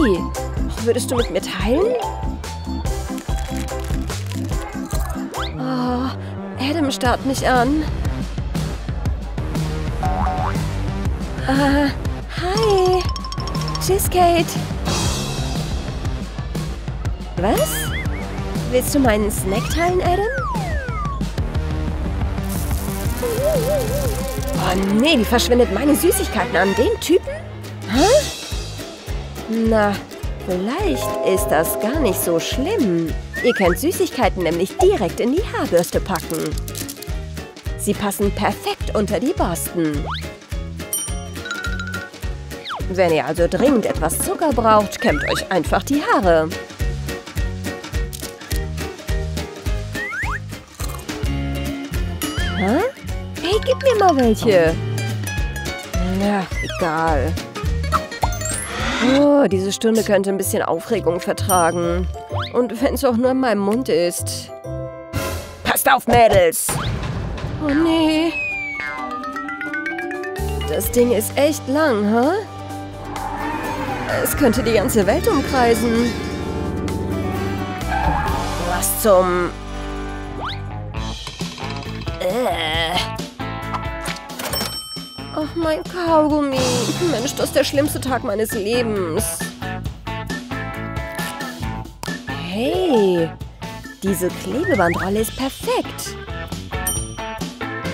Hi, würdest du mit mir teilen? Oh, Adam starrt mich an. Uh, hi. Tschüss, Kate. Was? Willst du meinen Snack teilen, Adam? Oh nee, wie verschwindet meine Süßigkeiten an den Typen? Hä? Na, vielleicht ist das gar nicht so schlimm. Ihr könnt Süßigkeiten nämlich direkt in die Haarbürste packen. Sie passen perfekt unter die Borsten. Wenn ihr also dringend etwas Zucker braucht, kämmt euch einfach die Haare. Hä? Hey, gib mir mal welche. Na, egal. Oh, diese Stunde könnte ein bisschen Aufregung vertragen. Und wenn es auch nur in meinem Mund ist. Passt auf, Mädels! Oh nee. Das Ding ist echt lang, hä? Huh? Es könnte die ganze Welt umkreisen. Was zum... Äh. Ach, mein Kaugummi. Mensch, das ist der schlimmste Tag meines Lebens. Hey, diese Klebebandrolle ist perfekt.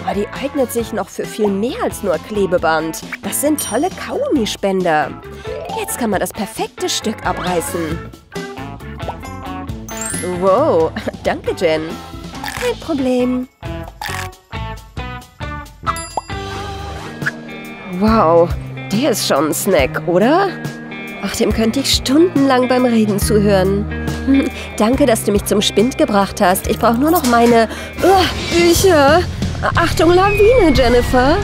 Oh, die eignet sich noch für viel mehr als nur Klebeband. Das sind tolle Kaugummispender. Jetzt kann man das perfekte Stück abreißen. Wow, danke, Jen. Kein Problem. Wow, der ist schon ein Snack, oder? Ach, dem könnte ich stundenlang beim Reden zuhören. Hm, danke, dass du mich zum Spind gebracht hast. Ich brauche nur noch meine uh, Bücher. Achtung, Lawine, Jennifer.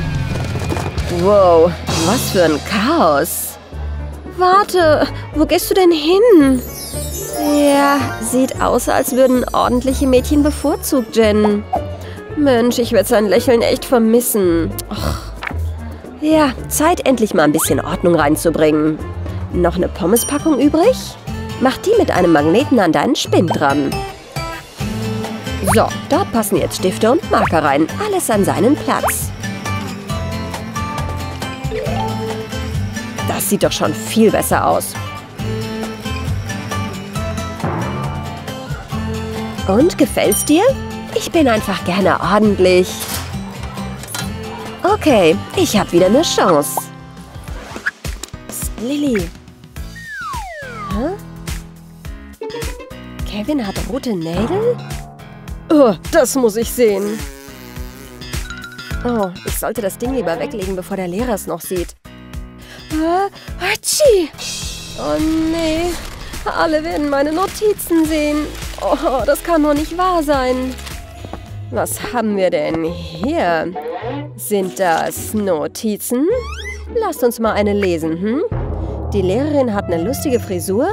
Wow, was für ein Chaos. Warte, wo gehst du denn hin? Ja, sieht aus, als würden ordentliche Mädchen bevorzugt, Jen. Mensch, ich werde sein Lächeln echt vermissen. Och. Ja, Zeit, endlich mal ein bisschen Ordnung reinzubringen. Noch eine Pommespackung übrig? Mach die mit einem Magneten an deinen Spind dran. So, dort passen jetzt Stifte und Marker rein. Alles an seinen Platz. Das sieht doch schon viel besser aus. Und, gefällt's dir? Ich bin einfach gerne ordentlich. Okay, ich habe wieder eine Chance. Lilly. Hä? Kevin hat rote Nägel? Oh, das muss ich sehen. Oh, ich sollte das Ding lieber weglegen, bevor der Lehrer es noch sieht. Ah, Hatschi! Oh nee, alle werden meine Notizen sehen. Oh, das kann doch nicht wahr sein. Was haben wir denn hier? Sind das Notizen? Lasst uns mal eine lesen, hm? Die Lehrerin hat eine lustige Frisur?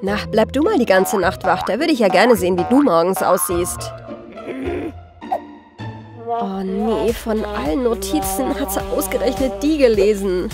Na, bleib du mal die ganze Nacht wach. Da würde ich ja gerne sehen, wie du morgens aussiehst. Oh nee, von allen Notizen hat sie ausgerechnet die gelesen.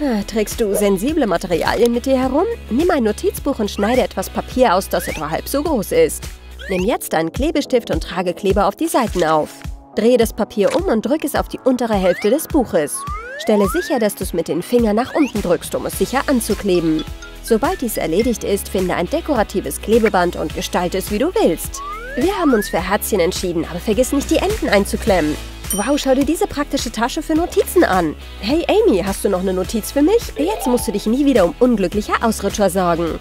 Ah, trägst du sensible Materialien mit dir herum? Nimm ein Notizbuch und schneide etwas Papier aus, das etwa halb so groß ist. Nimm jetzt einen Klebestift und trage Kleber auf die Seiten auf. Drehe das Papier um und drück es auf die untere Hälfte des Buches. Stelle sicher, dass du es mit den Fingern nach unten drückst, um es sicher anzukleben. Sobald dies erledigt ist, finde ein dekoratives Klebeband und gestalte es, wie du willst. Wir haben uns für Herzchen entschieden, aber vergiss nicht, die Enden einzuklemmen. Wow, schau dir diese praktische Tasche für Notizen an. Hey Amy, hast du noch eine Notiz für mich? Jetzt musst du dich nie wieder um unglückliche Ausrutscher sorgen.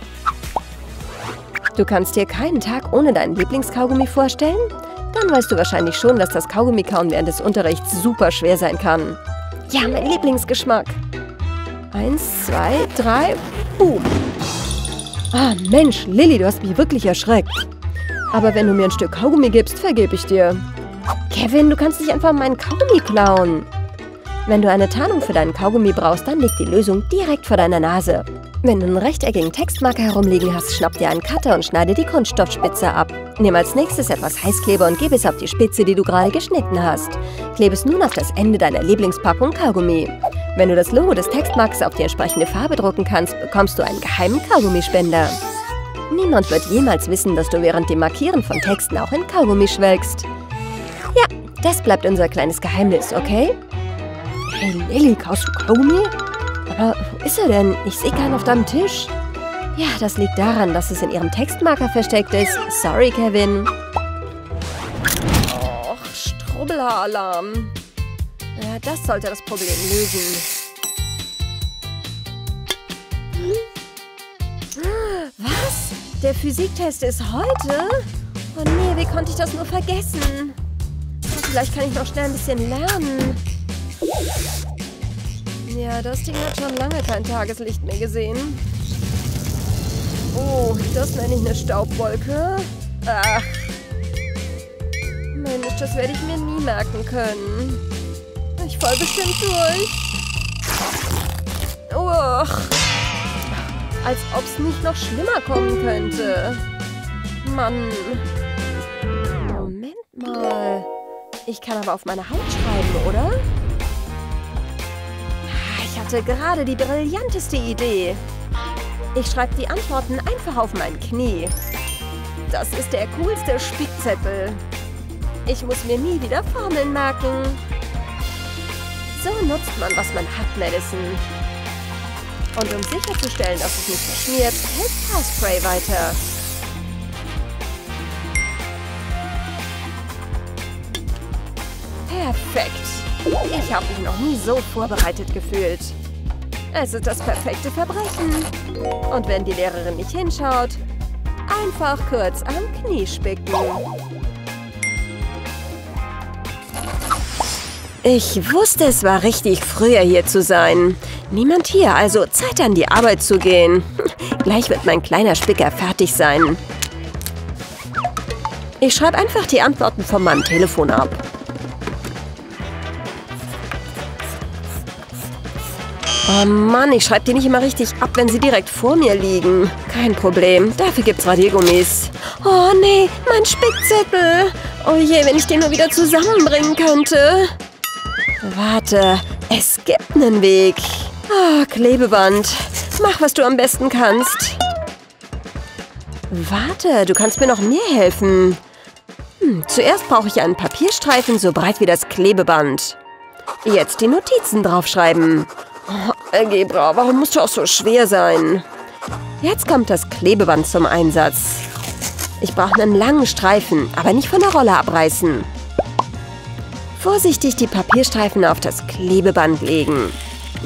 Du kannst dir keinen Tag ohne deinen Lieblingskaugummi vorstellen? Dann weißt du wahrscheinlich schon, dass das Kaugummi-Kauen während des Unterrichts super schwer sein kann. Ja, mein Lieblingsgeschmack. Eins, zwei, drei, boom. Ah, Mensch, Lilly, du hast mich wirklich erschreckt. Aber wenn du mir ein Stück Kaugummi gibst, vergebe ich dir. Kevin, du kannst nicht einfach meinen Kaugummi klauen. Wenn du eine Tarnung für deinen Kaugummi brauchst, dann liegt die Lösung direkt vor deiner Nase. Wenn du einen rechteckigen Textmarker herumliegen hast, schnapp dir einen Cutter und schneide die Kunststoffspitze ab. Nimm als nächstes etwas Heißkleber und gebe es auf die Spitze, die du gerade geschnitten hast. Klebe es nun auf das Ende deiner Lieblingspackung Kaugummi. Wenn du das Logo des Textmarkers auf die entsprechende Farbe drucken kannst, bekommst du einen geheimen Kaugummispender. Niemand wird jemals wissen, dass du während dem Markieren von Texten auch in Kaugummi schwelgst. Ja, das bleibt unser kleines Geheimnis, okay? Hey Lilly, kaufst du Kaugummi? Aber wo ist er denn? Ich sehe keinen auf deinem Tisch. Ja, das liegt daran, dass es in ihrem Textmarker versteckt ist. Sorry, Kevin. Och, Strubbelhaaralarm. Ja, das sollte das Problem lösen. Was? Der Physiktest ist heute? Oh nee, wie konnte ich das nur vergessen? Vielleicht kann ich noch schnell ein bisschen lernen. Ja, das Ding hat schon lange kein Tageslicht mehr gesehen. Oh, das nenne ich eine Staubwolke. Ach. Mensch, das werde ich mir nie merken können. Ich fall bestimmt durch. Uch. Als ob es nicht noch schlimmer kommen könnte. Mann. Moment mal. Ich kann aber auf meine Haut schreiben, oder? Ich hatte gerade die brillanteste Idee. Ich schreibe die Antworten einfach auf mein Knie. Das ist der coolste Spickzettel. Ich muss mir nie wieder Formeln merken. So nutzt man, was man hat, Madison. Und um sicherzustellen, dass es nicht verschmiert, hilft Haarspray weiter. Perfekt. Ich habe mich noch nie so vorbereitet gefühlt. Es ist das perfekte Verbrechen. Und wenn die Lehrerin nicht hinschaut, einfach kurz am Knie spicken. Ich wusste, es war richtig, früher hier zu sein. Niemand hier, also Zeit an die Arbeit zu gehen. Gleich wird mein kleiner Spicker fertig sein. Ich schreibe einfach die Antworten von meinem Telefon ab. Oh Mann, ich schreibe die nicht immer richtig ab, wenn sie direkt vor mir liegen. Kein Problem, dafür gibt's Radiergummis. Oh nee, mein Spickzettel. Oh je, wenn ich den nur wieder zusammenbringen könnte. Warte, es gibt einen Weg. Oh, Klebeband. Mach, was du am besten kannst. Warte, du kannst mir noch mehr helfen. Hm, zuerst brauche ich einen Papierstreifen so breit wie das Klebeband. Jetzt die Notizen draufschreiben. Oh, Algebra, warum musst du auch so schwer sein? Jetzt kommt das Klebeband zum Einsatz. Ich brauche einen langen Streifen, aber nicht von der Rolle abreißen. Vorsichtig die Papierstreifen auf das Klebeband legen.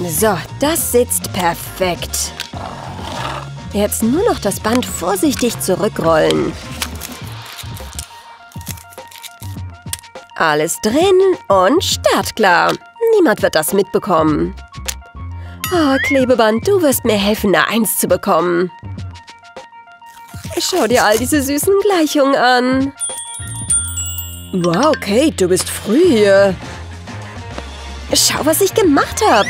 So, das sitzt perfekt. Jetzt nur noch das Band vorsichtig zurückrollen. Alles drin und startklar. Niemand wird das mitbekommen. Oh, Klebeband, du wirst mir helfen, eine Eins zu bekommen. Schau dir all diese süßen Gleichungen an. Wow, Kate, du bist früh hier. Schau, was ich gemacht habe.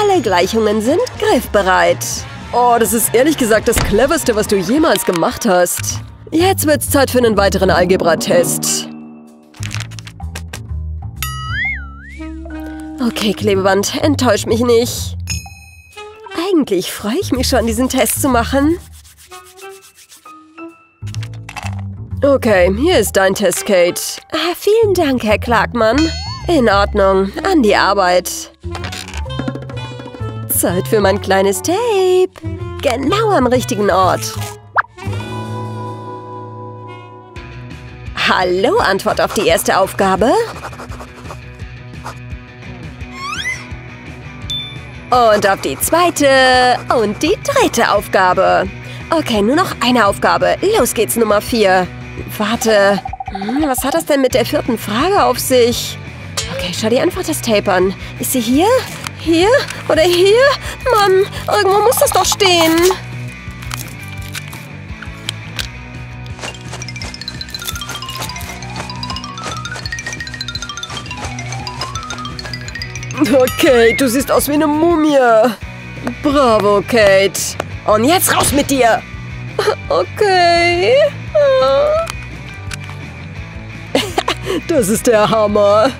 Alle Gleichungen sind griffbereit. Oh, das ist ehrlich gesagt das cleverste, was du jemals gemacht hast. Jetzt wird's Zeit für einen weiteren Algebra-Test. Okay, Klebeband, enttäusch mich nicht. Eigentlich freue ich mich schon, diesen Test zu machen. Okay, hier ist dein Test, Kate. Ah, vielen Dank, Herr Clarkmann. In Ordnung, an die Arbeit. Zeit für mein kleines Tape. Genau am richtigen Ort. Hallo, Antwort auf die erste Aufgabe. Und auf die zweite und die dritte Aufgabe. Okay, nur noch eine Aufgabe. Los geht's, Nummer vier. Warte, hm, was hat das denn mit der vierten Frage auf sich? Okay, schau dir einfach das Tape an. Ist sie hier? Hier? Oder hier? Mann, irgendwo muss das doch stehen. Okay, du siehst aus wie eine Mumie. Bravo, Kate. Und jetzt raus mit dir. Okay. Das ist der Hammer.